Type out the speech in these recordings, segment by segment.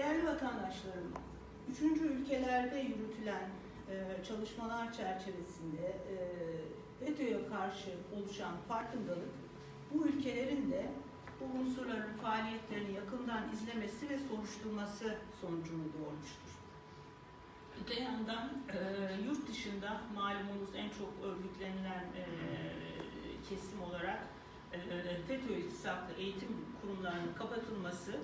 Değerli vatandaşlarım, üçüncü ülkelerde yürütülen e, çalışmalar çerçevesinde e, FETÖ'ye karşı oluşan farkındalık bu ülkelerin de bu unsurların faaliyetlerini yakından izlemesi ve soruşturması sonucunu doğurmuştur. Öte yandan e, yurt dışında malumunuz en çok örgütlenilen e, kesim olarak e, FETÖ iltisaklı eğitim kurumlarının kapatılması,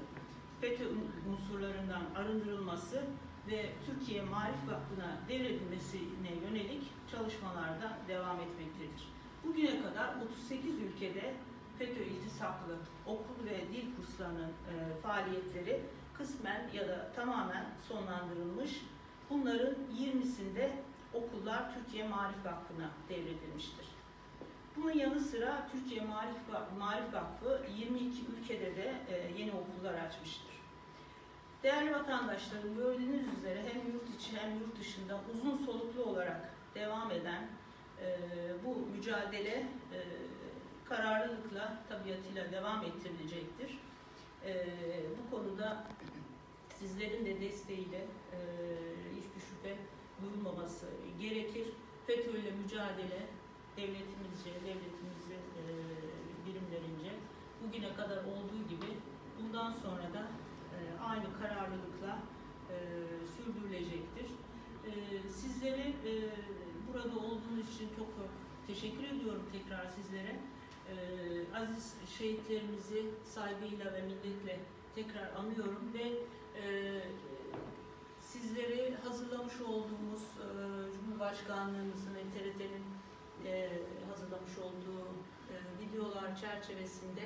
FETÖ unsurlarından arındırılması ve Türkiye Marif Vakfı'na devredilmesine yönelik çalışmalarda devam etmektedir. Bugüne kadar 38 ülkede FETÖ iltisaklı okul ve dil kurslarının e, faaliyetleri kısmen ya da tamamen sonlandırılmış. Bunların 20'sinde okullar Türkiye Marif Vakfı'na devredilmiştir. Bunun yanı sıra Türkiye Marif, Marif Vakfı 22 ülkede de e, yeni okullar açmıştır. Değerli vatandaşlarım gördüğünüz üzere hem yurt içi hem yurt dışında uzun soluklu olarak devam eden e, bu mücadele e, kararlılıkla tabiatıyla devam ettirilecektir. E, bu konuda sizlerin de desteğiyle e, hiçbir şüphe duyulmaması gerekir. FETÖ ile mücadele devletimizce, devletimizi e, birimlerince bugüne kadar olduğu gibi bundan sonra kararlılıkla e, sürdürülecektir. E, sizleri e, burada olduğunuz için çok çok teşekkür ediyorum tekrar sizlere. E, aziz şehitlerimizi saygıyla ve minnetle tekrar anıyorum ve e, sizleri hazırlamış olduğumuz e, Cumhurbaşkanlığımızın ve TRT'nin e, hazırlamış olduğu e, videolar çerçevesinde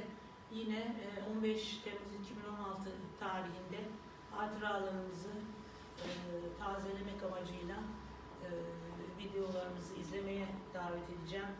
yine e, 15 Temmuz 2016 tarihinde hatıralarımızı e, tazelemek amacıyla e, videolarımızı izlemeye davet edeceğim.